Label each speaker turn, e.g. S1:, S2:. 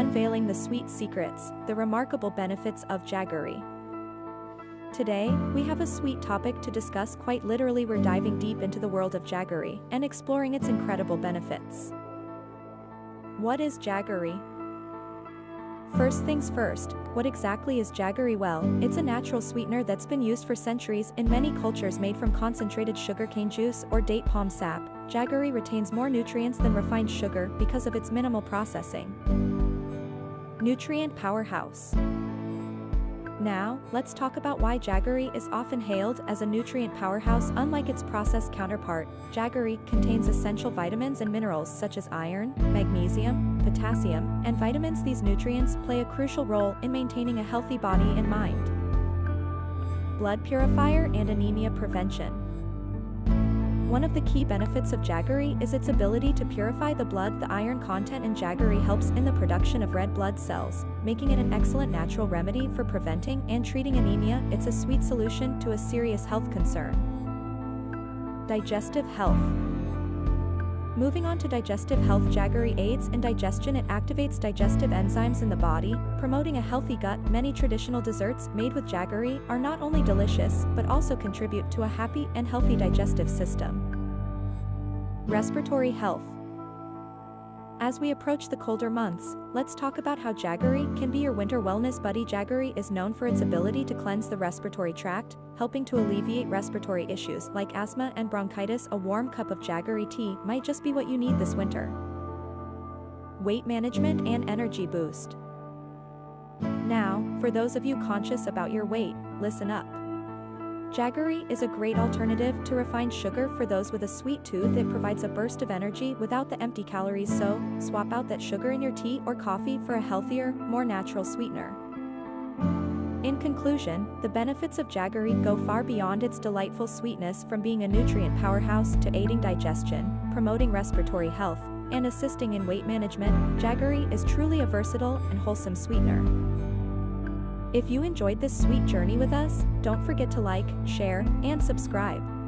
S1: unveiling the sweet secrets, the remarkable benefits of jaggery. Today, we have a sweet topic to discuss quite literally we're diving deep into the world of jaggery and exploring its incredible benefits. What is jaggery? First things first, what exactly is jaggery? Well, it's a natural sweetener that's been used for centuries in many cultures made from concentrated sugarcane juice or date palm sap. Jaggery retains more nutrients than refined sugar because of its minimal processing. Nutrient Powerhouse Now, let's talk about why jaggery is often hailed as a nutrient powerhouse unlike its processed counterpart. Jaggery contains essential vitamins and minerals such as iron, magnesium, potassium, and vitamins. These nutrients play a crucial role in maintaining a healthy body and mind. Blood purifier and anemia prevention. One of the key benefits of jaggery is its ability to purify the blood. The iron content in jaggery helps in the production of red blood cells, making it an excellent natural remedy for preventing and treating anemia. It's a sweet solution to a serious health concern. Digestive health. Moving on to digestive health jaggery aids in digestion it activates digestive enzymes in the body, promoting a healthy gut. Many traditional desserts made with jaggery are not only delicious but also contribute to a happy and healthy digestive system. Respiratory health. As we approach the colder months, let's talk about how jaggery can be your winter wellness buddy. Jaggery is known for its ability to cleanse the respiratory tract, helping to alleviate respiratory issues like asthma and bronchitis. A warm cup of jaggery tea might just be what you need this winter. Weight management and energy boost. Now, for those of you conscious about your weight, listen up. Jaggery is a great alternative to refined sugar for those with a sweet tooth. It provides a burst of energy without the empty calories, so swap out that sugar in your tea or coffee for a healthier, more natural sweetener. In conclusion, the benefits of jaggery go far beyond its delightful sweetness from being a nutrient powerhouse to aiding digestion, promoting respiratory health, and assisting in weight management. Jaggery is truly a versatile and wholesome sweetener. If you enjoyed this sweet journey with us, don't forget to like, share, and subscribe.